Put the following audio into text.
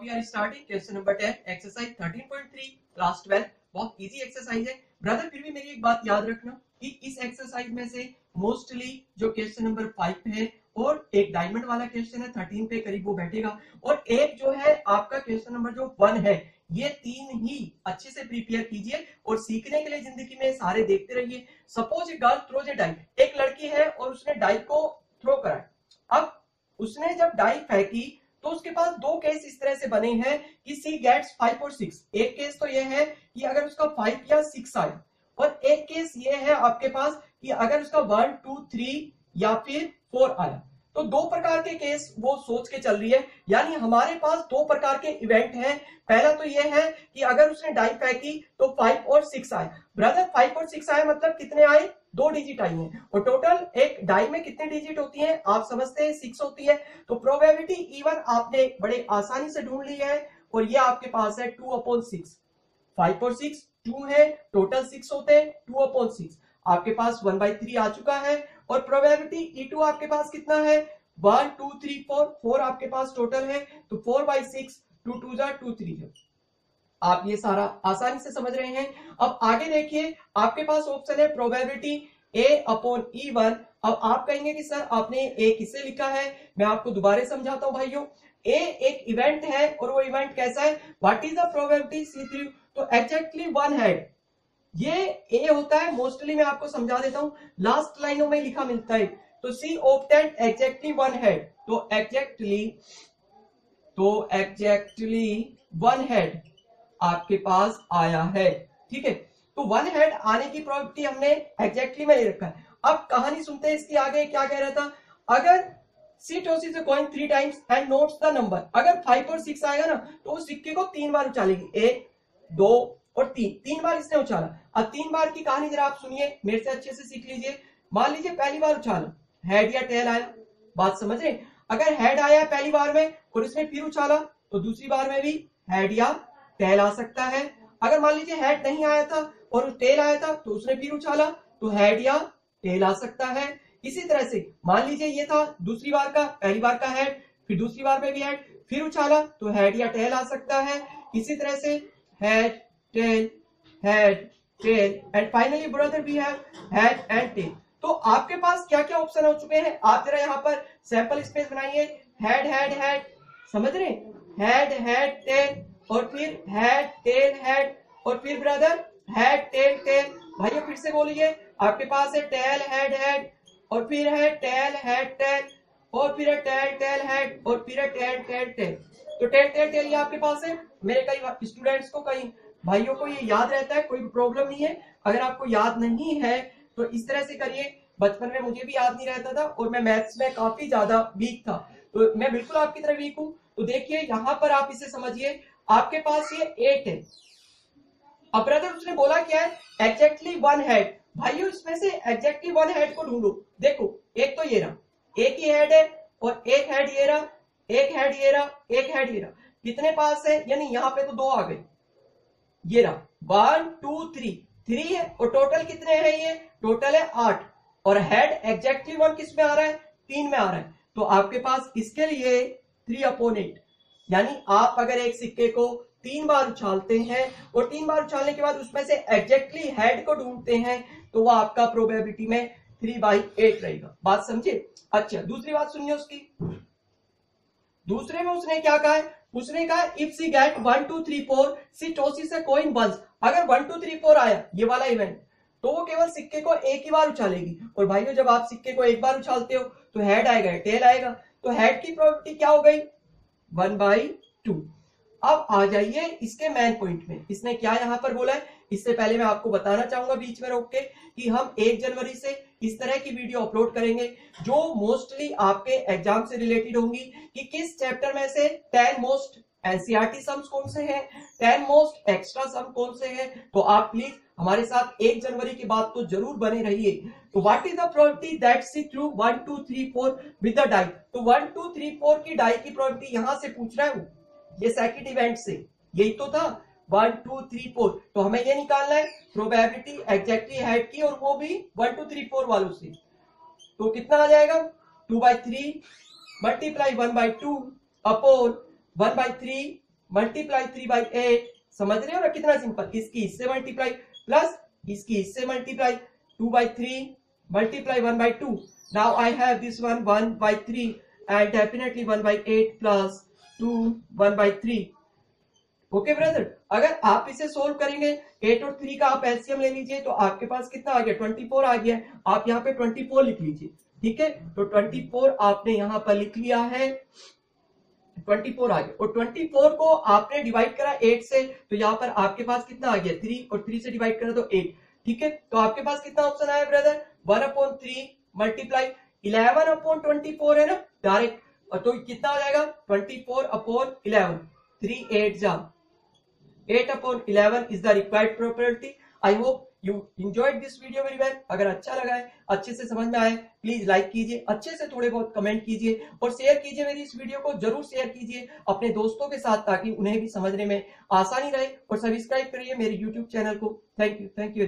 we are starting, question number 10 exercise 13.3 class 12 बहुत easy exercise है। Brother फिर भी मेरी एक बात याद रखना कि इस एक्सरसाइज में से मोस्टली जो क्वेश्चन नंबर फाइव है और एक डायमंड वाला क्वेश्चन है थर्टीन पे करीब वो बैठेगा। और एक जो है, आपका क्वेश्चन नंबर जो वन है, ये तीन ही अच्छे से प्रिपेयर कीजिए और सीखने के लिए ज़िंदगी में सारे देखते रहिए। Suppose a girl throws a die एक लड़की है और उसने डाई को थ्रो करा अब उसने जब डाई फेंकी तो उसके पास दो केस इस तरह से बने हैं कि सी गेट्स फाइव और सिक्स एक केस तो यह है कि अगर उसका फाइव या सिक्स आए, और एक केस ये है आपके पास कि अगर उसका वन टू थ्री या फिर फोर आया तो दो प्रकार के केस वो सोच के चल रही है। यानी हमारे पास दो प्रकार के इवेंट हैं। पहला तो ये है कि अगर उसने डाई फेंकी तो फाइव और सिक्स आए। ब्रदर फाइव और सिक्स आए मतलब कितने आए? दो डिजिट आई हैं। और टोटल एक डाई में कितने डिजिट होती हैं? आप समझते हैं सिक्स होती है। तो प्रोबेबिलिटी इवन आपने बड़े आसानी से ढूंढ ली है और ये आपके पास है टू अपॉन सिक्स फाइव और सिक्स टू है। टोटल सिक्स होते हैं टू अपॉन सिक्स आपके पास वन बाई थ्री आ चुका है और प्रोबेबिलिटी ई टू आपके पास कितना है? One two three four four आपके पास टोटल है तो four by six two two जा टू थ्री है। आप ये सारा आसानी से समझ रहे हैं। अब आगे देखिए, आपके पास ऑप्शन है probability A upon E one अब आप कहेंगे कि सर आपने ए किससे लिखा है? मैं आपको दोबारा समझाता हूँ भाइयों। ए एक इवेंट है और वो इवेंट कैसा है? What is the probability she three तो एग्जैक्टली वन हेड ये ए होता है मोस्टली मैं आपको समझा देता हूँ। लास्ट लाइनों में लिखा मिलता है। तो she obtained exactly one head तो एग्जैक्टली तो एग्जैक्टली वन हेड आपके पास आया है। ठीक है? तो वन हेड आने की प्रॉपर्टी हमने एग्जैक्टली में ले रखा है। अब कहानी सुनते हैं इसकी आगे क्या कह रहा था? अगर she tosses a coin three times and notes the number अगर फाइव और सिक्स आएगा ना तो वो सिक्के को तीन बार उछालेगी। एक, दो और तीन। तीन बार इसने उछाला? अब तीन बार की कहानी जरा आप सुनिए, मेरे से अच्छे से सीख लीजिए। मान लीजिए पहली बार उछाला। हेड या टेल आया? बात समझ रहे? अगर हेड आया पहली बार में और इसमें फिर उछाला तो दूसरी बार में भी हेड या टेल आ सकता है। अगर मान लीजिए हेड नहीं आया था और टेल आया था तो उसने फिर उछाला तो हेड या टेल आ सकता है। इसी तरह से, मान लीजिए ये था, दूसरी बार का, पहली बार का हेड फिर दूसरी बार में भी हेड फिर उछाला तो हेड या टेल आ सकता है। इसी तरह से head tail head tail and finally brother we have head and tail तो आपके पास क्या क्या ऑप्शन हो चुके हैं? आप जरा यहाँ पर सैंपल स्पेस बनाइए। हेड हेड हेड समझ रहे हेड हेड टेल और फिर हेड टेल हेड और फिर ब्रदर हेड टेल टेल भाइयों, फिर से बोलिए। आपके पास है टेल हेड हेड और फिर है टेल हेड टेल और फिर है टेल टेल हेड और फिर है टेल टेल टेल तो टेल टेल टेल ये आपके पास है। मेरे कई स्टूडेंट्स को कई भाइयों को ये याद रहता है। कोई प्रॉब्लम नहीं है। अगर आपको याद नहीं है तो इस तरह से करिए। बचपन में मुझे भी याद नहीं रहता था और मैं मैथ्स में काफ़ी ज़्यादा वीक था। तो मैं बिल्कुल आपकी तरह वीक हूँ। तो देखिए, यहाँ पर आप इसे समझिए। आपके पास ये एट है। अब ब्रदर उसने बोला क्या है? एग्जैक्टली वन हेड भाइयों, इसमें से एग्जैक्टली वन हेड को ढूंढो। देखो, एक तो ये रहा। एक ही हेड है और एक हेड ये रहा, एक हेड ये रहा, एक हेड ये रहा। कितने पास है? यानी यहाँ पे तो दो आ गए। ये रहा। वन टू थ्री थ्री है? और टोटल कितने हैं ये? टोटल है आठ। और हेड एग्जैक्टली वन किसमें आ रहा है? तीन में आ रहा है। तो आपके पास इसके लिए थ्री अपॉन एट यानी आप अगर एक सिक्के को तीन बार उछालते हैं, और तीन बार उछालने के बाद उसमें से एग्जैक्टली हेड को ढूंढते हैं तो वो आपका प्रोबेबिलिटी में थ्री बाई एट रहेगा। बात समझे? अच्छा दूसरी बात सुनिए उसकी। दूसरे में उसने क्या कहा है? उसने कहा if she gets one two three four she tosses a coin once अगर वन टू थ्री फोर आया, ये वाला इवेंट तो वो केवल सिक्के को एक ही बार उछालेगी। और भाइयों, जब आप सिक्के को एक बार उछालते हो तो हेड आएगा टेल आएगा। तो हेड की प्रोबेबिलिटी क्या हो गई? वन बाई टू अब आ जाइए इसके मैन पॉइंट में। इसने क्या यहाँ पर बोला है? इससे पहले मैं आपको बताना चाहूँगा बीच में रोक के कि हम एक जनवरी से इस तरह की वीडियो अपलोड करेंगे, जो मोस्टली आपके एग्ज़ाम से रिलेटेड होंगी कि किस चैप्टर में से टेन मोस्ट एनसीआरटी सम्स कौन से हैं टेन मोस्ट एक्स्ट्रा सम कौन से हैं तो आप प्लीज़ हमारे साथ एक जनवरी के बाद तो ज़रूर बने रहिए। तो what is the probability that she throws one two three four with the die तो वन टू थ्री फोर की डाई की प्रोबेबिलिटी यहाँ से पूछ रहा है, ये सेकंड इवेंट से। यही तो था। वन टू थ्री फोर तो हमें ये निकालना है प्रोबेबिलिटी एग्जैक्टली हेड की और वो भी वन टू थ्री फोर वालों से। तो कितना आ जाएगा? Two by three multiply one by two upon one by three multiply three by eight समझ रहे हो ना कितना सिंपल इसकी इससे मल्टीप्लाई प्लस इसकी इससे multiply two by three multiply one by two now I have this one one by three and definitely one by eight plus two one by three okay brother अगर आप इसे solve करेंगे eight और three का आप LCM ले लीजिए तो आपके पास कितना आ गया? ट्वेंटी फोर आ गया। आप यहाँ पे ट्वेंटी फोर लिख लीजिए, ठीक है? तो ट्वेंटी फोर आपने यहाँ पर लिख लिया है। ट्वेंटी फोर आ गया। और ट्वेंटी फोर को आपने डिवाइड करा एट से तो यहाँ पर आपके पास कितना आ गया? थ्री और थ्री से डिवाइड करा तो एट ठीक है? तो आपके पास कितना ऑप्शन आया brother one upon three multiply eleven upon twenty four है ना? डायरेक्ट तो कितना हो जाएगा? Twenty four upon eleven three eight जा। 8 upon 11 is the required property. I hope you enjoyed this video very well. अगर अच्छा लगा है, अच्छे से समझ में आए प्लीज़ लाइक कीजिए, अच्छे से थोड़े बहुत कमेंट कीजिए और शेयर कीजिए मेरी इस वीडियो को, ज़रूर शेयर कीजिए अपने दोस्तों के साथ ताकि उन्हें भी समझने में आसानी रहे और सब्सक्राइब करिए मेरे यूट्यूब चैनल को थैंक यू थैंक यू